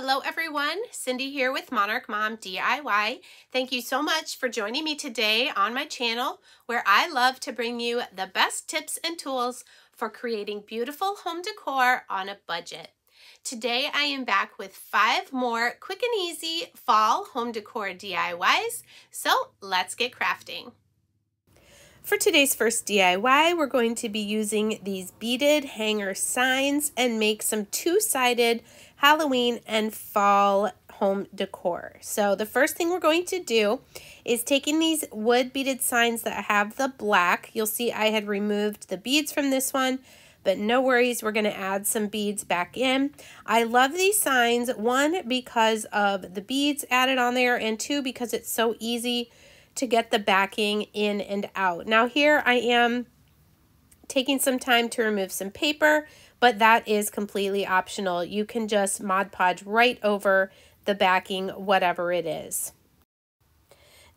Hello everyone, Cindy here with Monarch Mom DIY. Thank you so much for joining me today on my channel where I love to bring you the best tips and tools for creating beautiful home decor on a budget. Today I am back with five more quick and easy fall home decor DIYs, so let's get crafting. For today's first DIY, we're going to be using these beaded hanger signs and make some two-sided Halloween and fall home decor. So the first thing we're going to do is taking these wood beaded signs that have the black. You'll see I had removed the beads from this one, but no worries, we're gonna add some beads back in. I love these signs, one, because of the beads added on there, and two, because it's so easy to get the backing in and out. Now here I am taking some time to remove some paper, but that is completely optional. You can just Mod Podge right over the backing, whatever it is.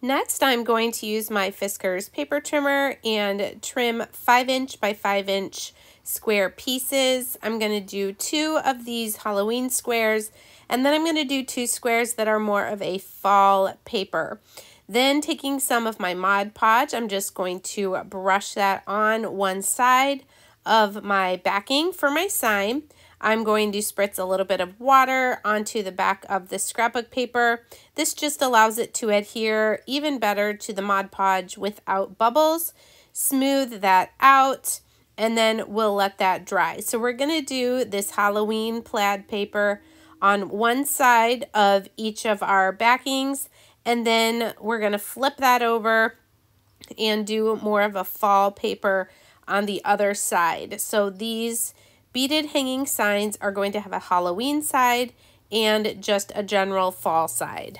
Next, I'm going to use my Fiskars paper trimmer and trim 5 inch by 5 inch square pieces. I'm going to do two of these Halloween squares, and then I'm going to do two squares that are more of a fall paper. Then taking some of my Mod Podge, I'm just going to brush that on one side of my backing for my sign. I'm going to spritz a little bit of water onto the back of the scrapbook paper. This just allows it to adhere even better to the Mod Podge without bubbles. Smooth that out and then we'll let that dry. So we're going to do this Halloween plaid paper on one side of each of our backings and then we're going to flip that over and do more of a fall paper on the other side. So these beaded hanging signs are going to have a Halloween side and just a general fall side.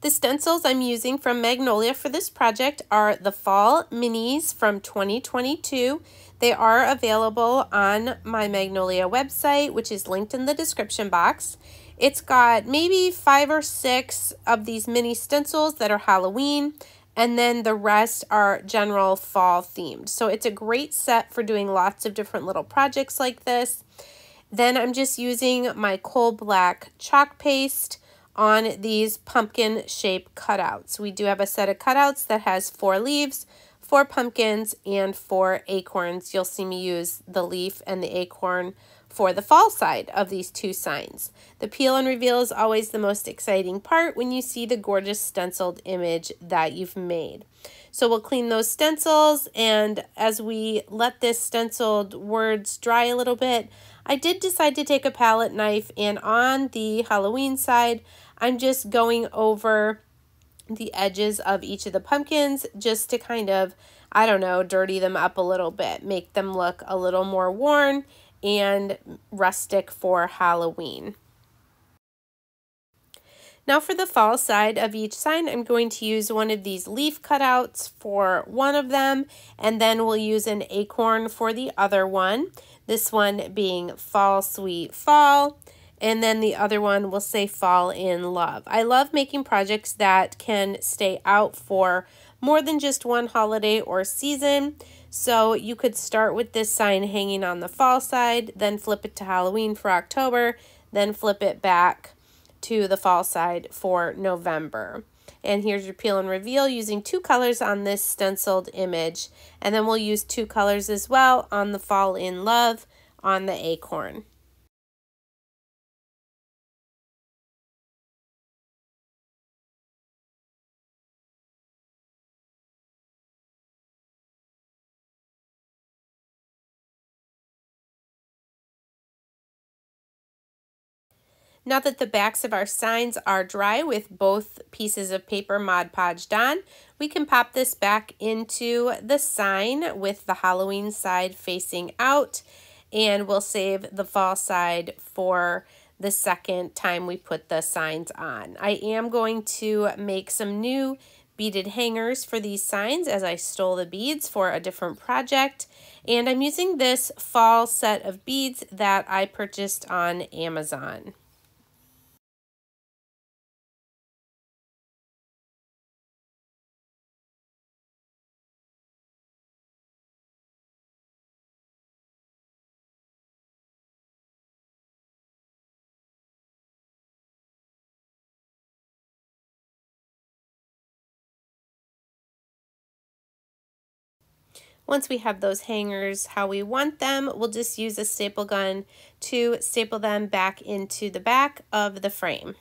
The stencils I'm using from Magnolia for this project are the Fall Minis from 2022. They are available on my Magnolia website, which is linked in the description box. It's got maybe five or six of these mini stencils that are Halloween, and then the rest are general fall themed. So it's a great set for doing lots of different little projects like this. Then I'm just using my coal black chalk paste on these pumpkin shape cutouts. We do have a set of cutouts that has four leaves, four pumpkins, and four acorns. You'll see me use the leaf and the acorn for the fall side of these two signs. The peel and reveal is always the most exciting part when you see the gorgeous stenciled image that you've made. So we'll clean those stencils and as we let this stenciled words dry a little bit, I did decide to take a palette knife and on the Halloween side, I'm just going over the edges of each of the pumpkins just to kind of, I don't know, dirty them up a little bit, make them look a little more worn and rustic for Halloween. Now for the fall side of each sign, I'm going to use one of these leaf cutouts for one of them, and then we'll use an acorn for the other one. This one being Fall Sweet Fall, and then the other one will say Fall in Love. I love making projects that can stay out for more than just one holiday or season. So you could start with this sign hanging on the fall side, then flip it to Halloween for October, then flip it back to the fall side for November. And here's your peel and reveal using two colors on this stenciled image. And then we'll use two colors as well on the Fall in Love on the acorn. Now that the backs of our signs are dry with both pieces of paper Mod Podged on, we can pop this back into the sign with the Halloween side facing out and we'll save the fall side for the second time we put the signs on. I am going to make some new beaded hangers for these signs as I stole the beads for a different project. And I'm using this fall set of beads that I purchased on Amazon. Once we have those hangers how we want them, we'll just use a staple gun to staple them back into the back of the frame.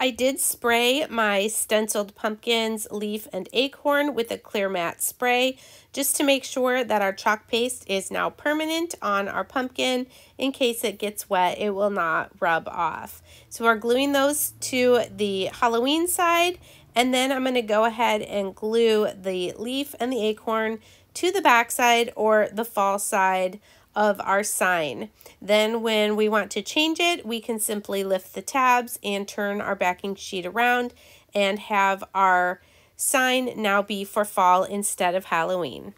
I did spray my stenciled pumpkins, leaf, and acorn with a clear matte spray just to make sure that our chalk paste is now permanent on our pumpkin. In case it gets wet, it will not rub off. So we're gluing those to the Halloween side, and then I'm going to go ahead and glue the leaf and the acorn to the back side or the fall side of our sign. Then when we want to change it, we can simply lift the tabs and turn our backing sheet around and have our sign now be for fall instead of Halloween.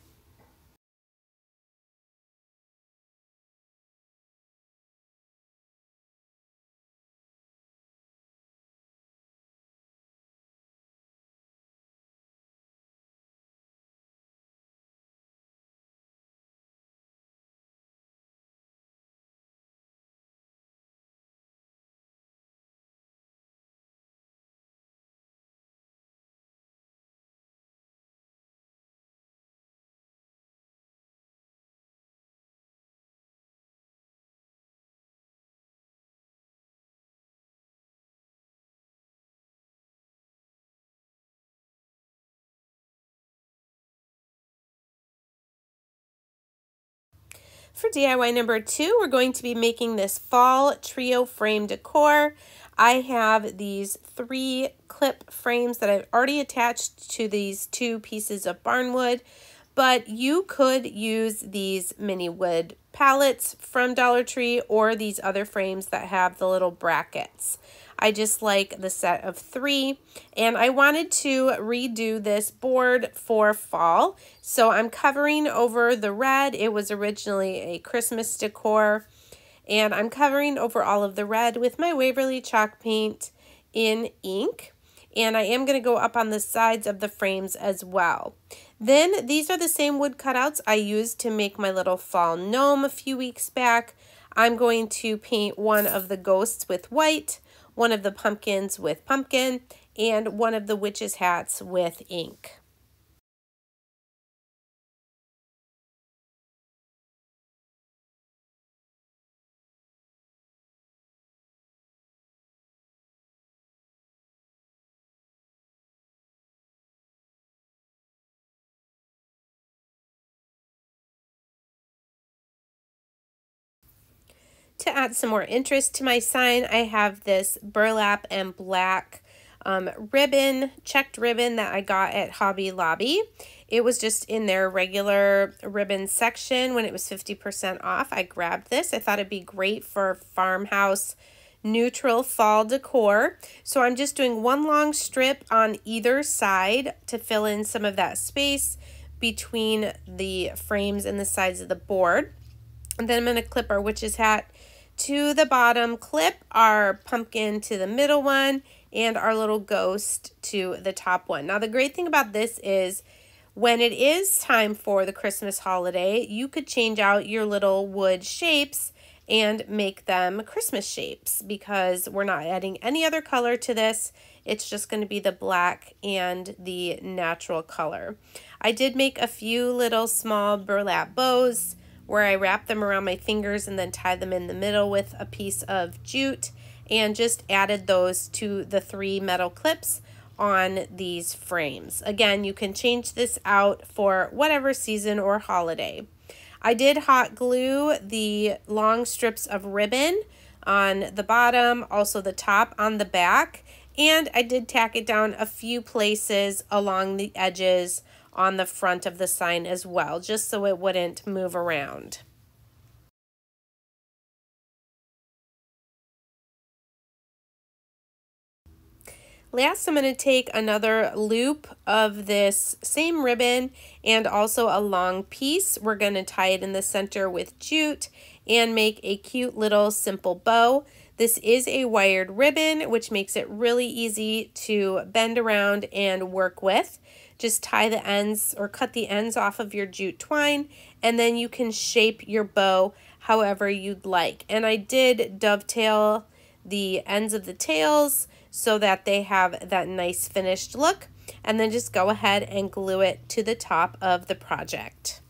For DIY number two, we're going to be making this fall trio frame decor. I have these three clip frames that I've already attached to these two pieces of barnwood, but you could use these mini wood pallets from Dollar Tree or these other frames that have the little brackets. I just like the set of three. And I wanted to redo this board for fall. So I'm covering over the red. It was originally a Christmas decor. And I'm covering over all of the red with my Waverly chalk paint in ink. And I am going to go up on the sides of the frames as well. Then these are the same wood cutouts I used to make my little fall gnome a few weeks back. I'm going to paint one of the ghosts with white, one of the pumpkins with pumpkin, and one of the witch's hats with ink. To add some more interest to my sign, I have this burlap and black um, ribbon, checked ribbon that I got at Hobby Lobby. It was just in their regular ribbon section when it was 50% off. I grabbed this. I thought it'd be great for farmhouse neutral fall decor. So I'm just doing one long strip on either side to fill in some of that space between the frames and the sides of the board. And then I'm going to clip our witch's hat to the bottom, clip our pumpkin to the middle one, and our little ghost to the top one. Now, the great thing about this is when it is time for the Christmas holiday, you could change out your little wood shapes and make them Christmas shapes because we're not adding any other color to this. It's just going to be the black and the natural color. I did make a few little small burlap bows where I wrap them around my fingers and then tie them in the middle with a piece of jute and just added those to the three metal clips on these frames. Again, you can change this out for whatever season or holiday. I did hot glue the long strips of ribbon on the bottom, also the top on the back, and I did tack it down a few places along the edges on the front of the sign as well, just so it wouldn't move around. Last, I'm going to take another loop of this same ribbon and also a long piece. We're going to tie it in the center with jute and make a cute little simple bow. This is a wired ribbon, which makes it really easy to bend around and work with. Just tie the ends or cut the ends off of your jute twine, and then you can shape your bow however you'd like. And I did dovetail the ends of the tails so that they have that nice finished look. And then just go ahead and glue it to the top of the project.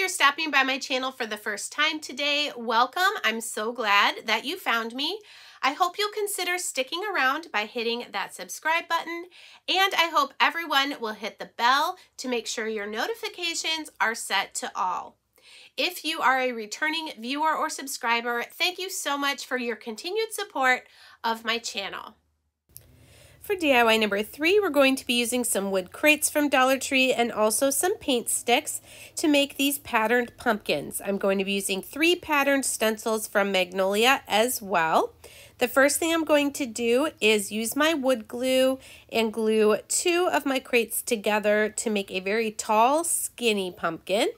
You're stopping by my channel for the first time today, welcome. I'm so glad that you found me. I hope you'll consider sticking around by hitting that subscribe button, and I hope everyone will hit the bell to make sure your notifications are set to all. If you are a returning viewer or subscriber, thank you so much for your continued support of my channel. For DIY number three, we're going to be using some wood crates from Dollar Tree and also some paint sticks to make these patterned pumpkins. I'm going to be using three patterned stencils from Magnolia as well. The first thing I'm going to do is use my wood glue and glue two of my crates together to make a very tall, skinny pumpkin.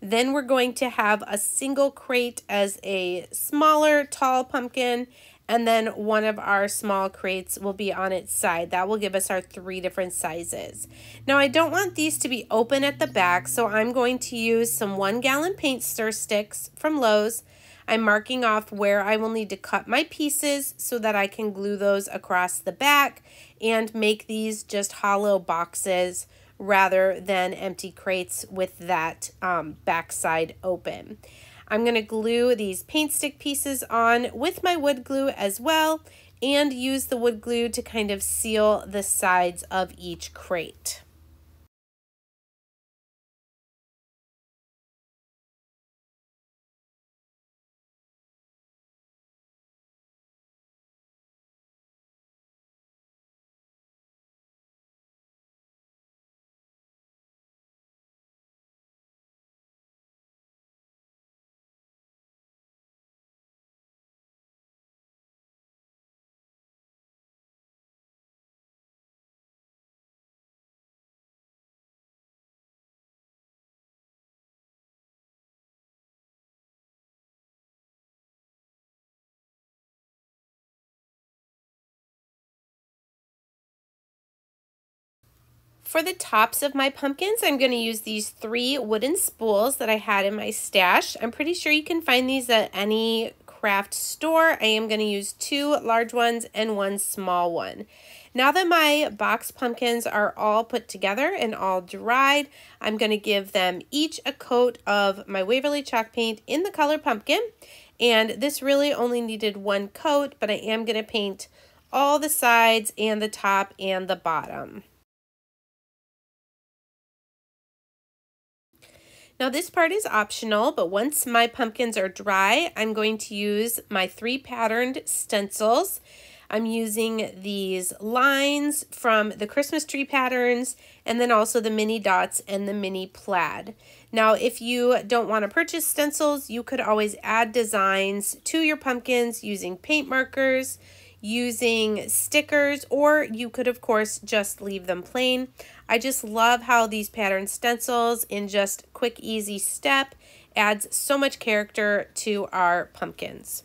Then we're going to have a single crate as a smaller, tall pumpkin and then one of our small crates will be on its side. That will give us our three different sizes. Now I don't want these to be open at the back, so I'm going to use some one gallon paint stir sticks from Lowe's. I'm marking off where I will need to cut my pieces so that I can glue those across the back and make these just hollow boxes rather than empty crates with that um, backside open. I'm going to glue these paint stick pieces on with my wood glue as well and use the wood glue to kind of seal the sides of each crate. For the tops of my pumpkins, I'm going to use these three wooden spools that I had in my stash. I'm pretty sure you can find these at any craft store. I am going to use two large ones and one small one. Now that my box pumpkins are all put together and all dried, I'm going to give them each a coat of my Waverly chalk paint in the color pumpkin. And this really only needed one coat, but I am going to paint all the sides and the top and the bottom. Now this part is optional, but once my pumpkins are dry, I'm going to use my three patterned stencils. I'm using these lines from the Christmas tree patterns and then also the mini dots and the mini plaid. Now, if you don't want to purchase stencils, you could always add designs to your pumpkins using paint markers using stickers, or you could, of course, just leave them plain. I just love how these pattern stencils in just quick, easy step adds so much character to our pumpkins.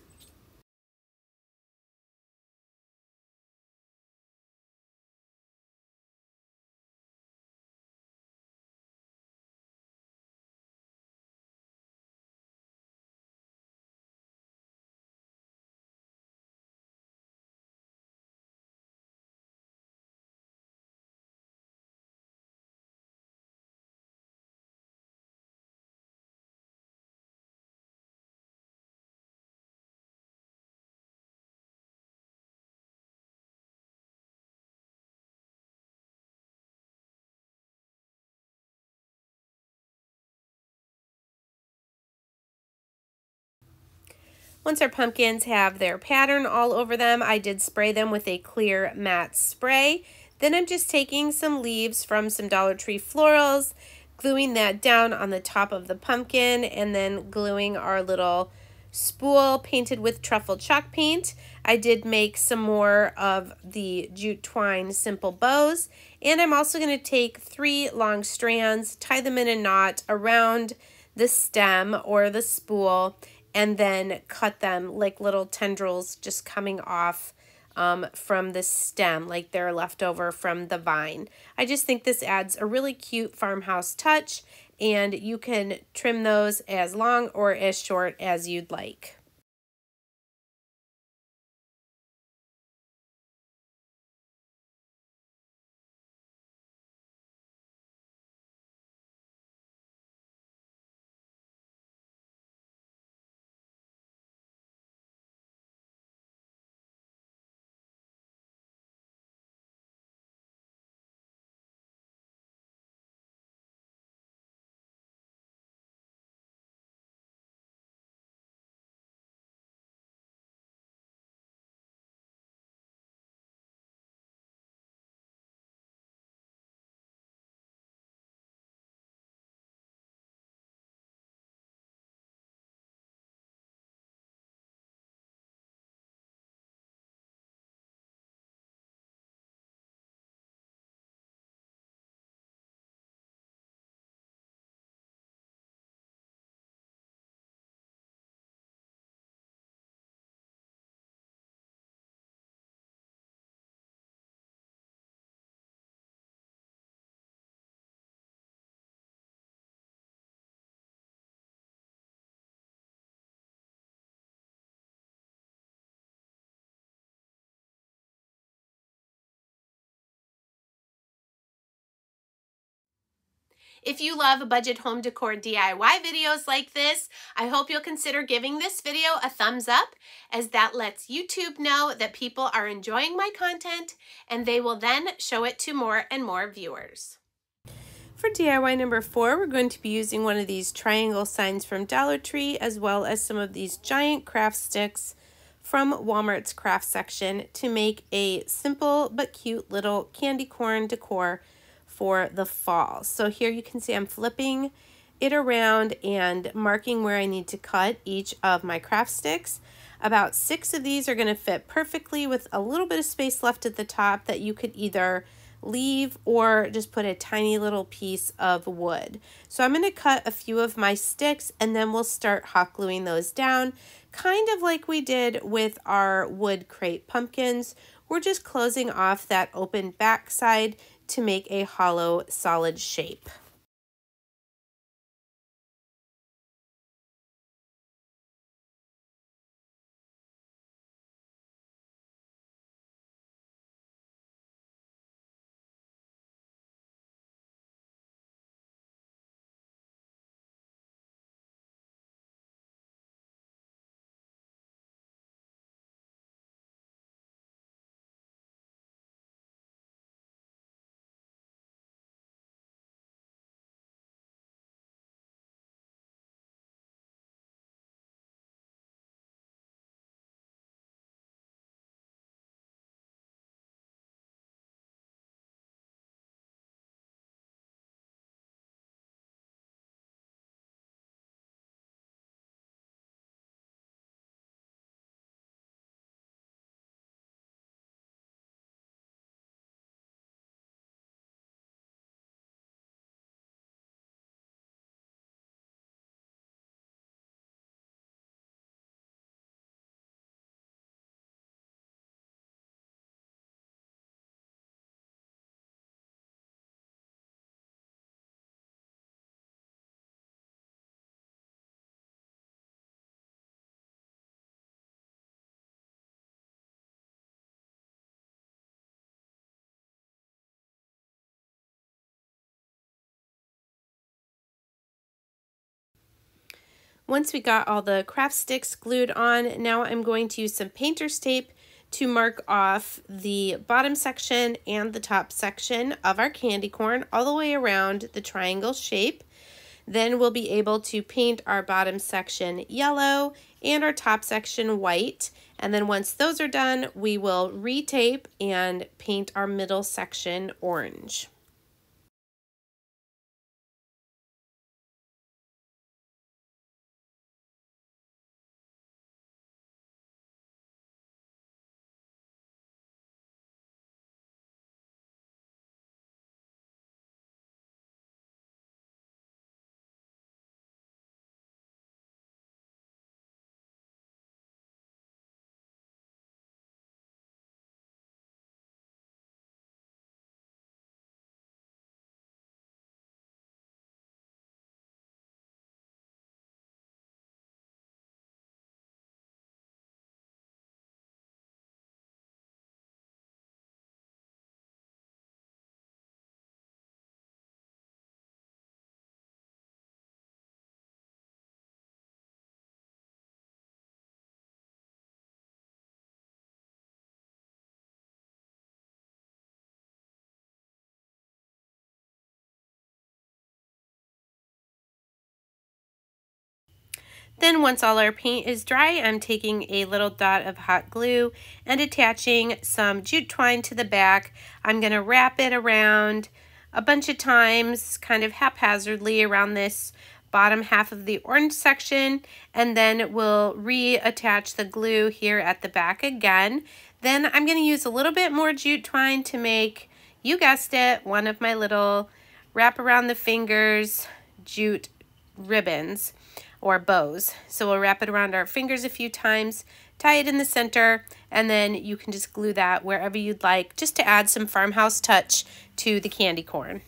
Once our pumpkins have their pattern all over them, I did spray them with a clear matte spray. Then I'm just taking some leaves from some Dollar Tree florals, gluing that down on the top of the pumpkin, and then gluing our little spool painted with truffle chalk paint. I did make some more of the jute twine simple bows. And I'm also going to take three long strands, tie them in a knot around the stem or the spool, and then cut them like little tendrils just coming off um, from the stem, like they're left over from the vine. I just think this adds a really cute farmhouse touch and you can trim those as long or as short as you'd like. If you love budget home decor DIY videos like this, I hope you'll consider giving this video a thumbs up as that lets YouTube know that people are enjoying my content and they will then show it to more and more viewers. For DIY number four, we're going to be using one of these triangle signs from Dollar Tree as well as some of these giant craft sticks from Walmart's craft section to make a simple but cute little candy corn decor for the fall. So here you can see I'm flipping it around and marking where I need to cut each of my craft sticks. About six of these are going to fit perfectly with a little bit of space left at the top that you could either leave or just put a tiny little piece of wood. So I'm going to cut a few of my sticks and then we'll start hot gluing those down kind of like we did with our wood crate pumpkins. We're just closing off that open back side to make a hollow solid shape. Once we got all the craft sticks glued on, now I'm going to use some painter's tape to mark off the bottom section and the top section of our candy corn all the way around the triangle shape. Then we'll be able to paint our bottom section yellow and our top section white. And then once those are done, we will retape and paint our middle section orange. Then once all our paint is dry, I'm taking a little dot of hot glue and attaching some jute twine to the back. I'm going to wrap it around a bunch of times, kind of haphazardly around this bottom half of the orange section, and then we'll reattach the glue here at the back again. Then I'm going to use a little bit more jute twine to make, you guessed it, one of my little wrap around the fingers jute ribbons or bows. So we'll wrap it around our fingers a few times, tie it in the center, and then you can just glue that wherever you'd like just to add some farmhouse touch to the candy corn.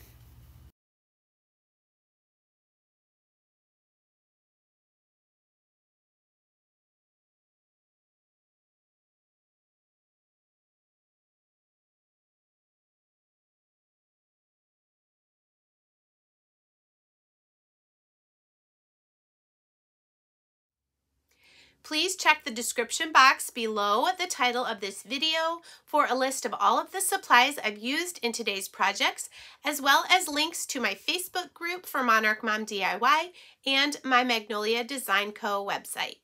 Please check the description box below the title of this video for a list of all of the supplies I've used in today's projects, as well as links to my Facebook group for Monarch Mom DIY and my Magnolia Design Co. website.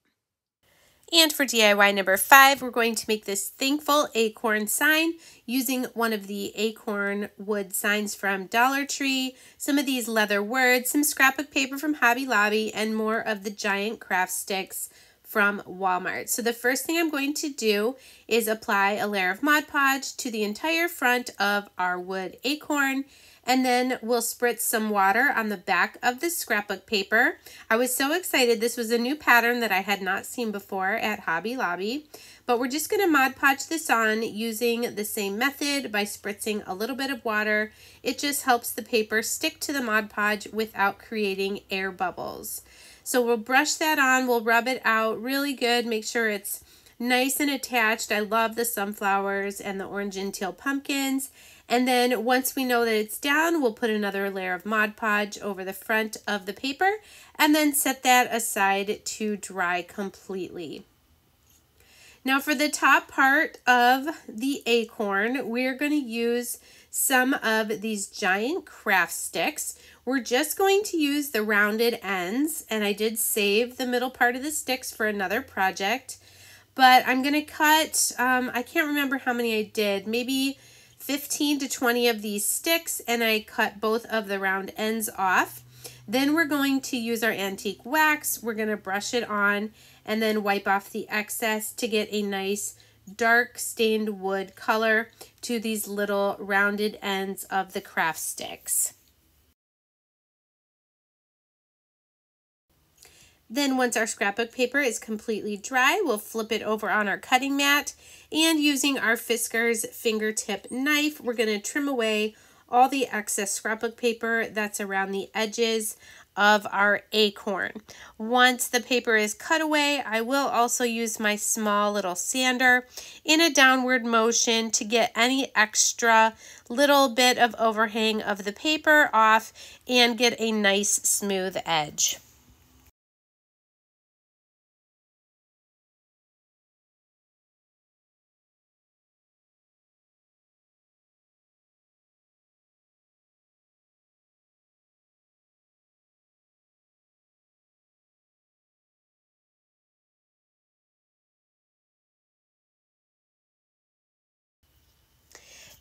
And for DIY number five, we're going to make this thankful acorn sign using one of the acorn wood signs from Dollar Tree, some of these leather words, some scrapbook paper from Hobby Lobby, and more of the giant craft sticks from Walmart. So the first thing I'm going to do is apply a layer of Mod Podge to the entire front of our wood acorn and then we'll spritz some water on the back of the scrapbook paper. I was so excited. This was a new pattern that I had not seen before at Hobby Lobby. But we're just going to Mod Podge this on using the same method by spritzing a little bit of water. It just helps the paper stick to the Mod Podge without creating air bubbles. So we'll brush that on, we'll rub it out really good, make sure it's nice and attached. I love the sunflowers and the orange and teal pumpkins. And then once we know that it's down, we'll put another layer of Mod Podge over the front of the paper and then set that aside to dry completely. Now for the top part of the acorn, we're going to use some of these giant craft sticks. We're just going to use the rounded ends, and I did save the middle part of the sticks for another project, but I'm going to cut, um, I can't remember how many I did, maybe 15 to 20 of these sticks, and I cut both of the round ends off. Then we're going to use our antique wax. We're going to brush it on and then wipe off the excess to get a nice dark stained wood color to these little rounded ends of the craft sticks. Then once our scrapbook paper is completely dry, we'll flip it over on our cutting mat and using our Fiskars fingertip knife, we're going to trim away all the excess scrapbook paper that's around the edges of our acorn. Once the paper is cut away, I will also use my small little sander in a downward motion to get any extra little bit of overhang of the paper off and get a nice smooth edge.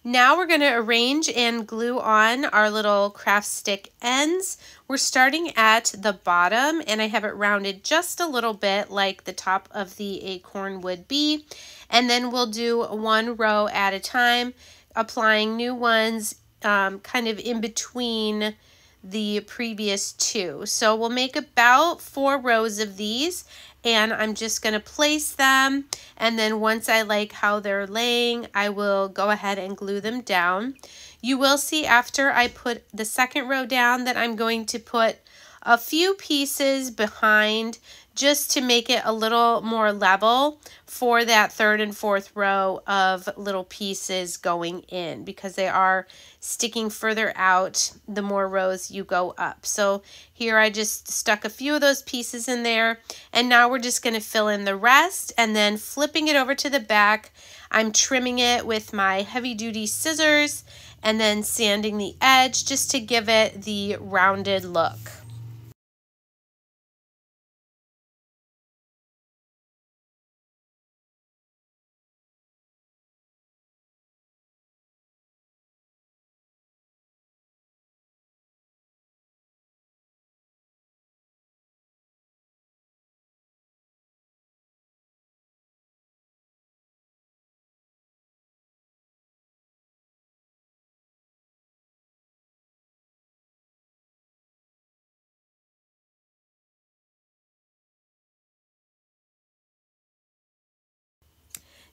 Now we're going to arrange and glue on our little craft stick ends. We're starting at the bottom and I have it rounded just a little bit like the top of the acorn would be. And then we'll do one row at a time, applying new ones um, kind of in between the previous two. So we'll make about four rows of these and I'm just going to place them and then once I like how they're laying I will go ahead and glue them down. You will see after I put the second row down that I'm going to put a few pieces behind just to make it a little more level for that third and fourth row of little pieces going in because they are sticking further out the more rows you go up. So here I just stuck a few of those pieces in there and now we're just going to fill in the rest and then flipping it over to the back. I'm trimming it with my heavy duty scissors and then sanding the edge just to give it the rounded look.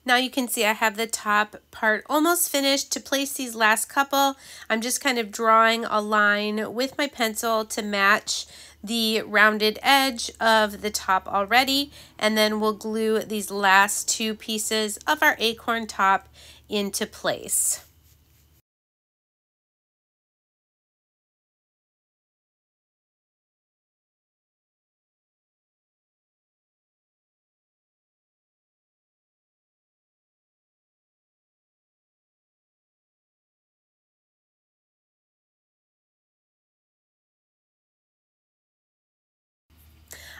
Now you can see I have the top part almost finished. To place these last couple, I'm just kind of drawing a line with my pencil to match the rounded edge of the top already. And then we'll glue these last two pieces of our acorn top into place.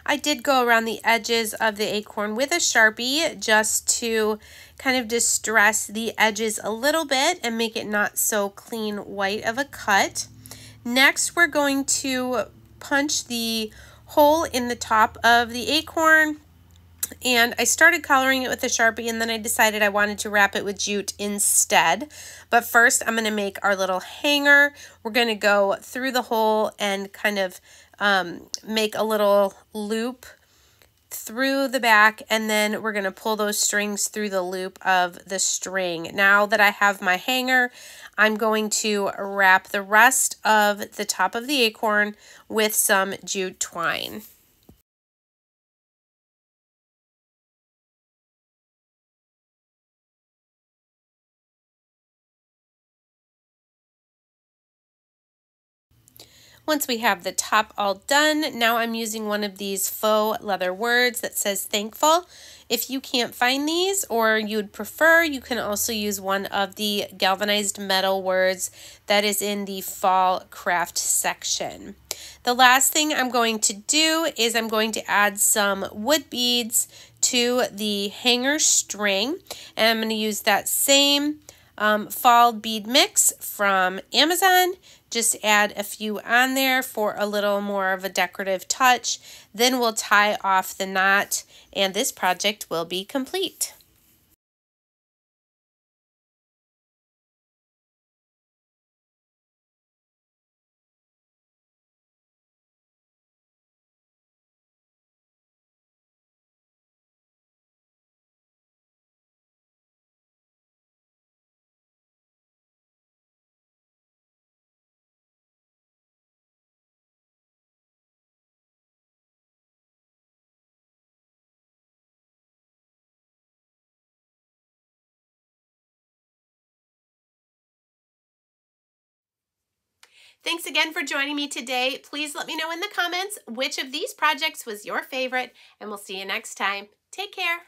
I did go around the edges of the acorn with a Sharpie just to kind of distress the edges a little bit and make it not so clean white of a cut. Next, we're going to punch the hole in the top of the acorn and I started coloring it with a Sharpie and then I decided I wanted to wrap it with jute instead. But first I'm going to make our little hanger. We're going to go through the hole and kind of um, make a little loop through the back and then we're going to pull those strings through the loop of the string. Now that I have my hanger, I'm going to wrap the rest of the top of the acorn with some jute twine. Once we have the top all done, now I'm using one of these faux leather words that says thankful. If you can't find these or you'd prefer, you can also use one of the galvanized metal words that is in the fall craft section. The last thing I'm going to do is I'm going to add some wood beads to the hanger string. And I'm going to use that same um, fall bead mix from Amazon. Just add a few on there for a little more of a decorative touch. Then we'll tie off the knot and this project will be complete. Thanks again for joining me today. Please let me know in the comments which of these projects was your favorite, and we'll see you next time. Take care.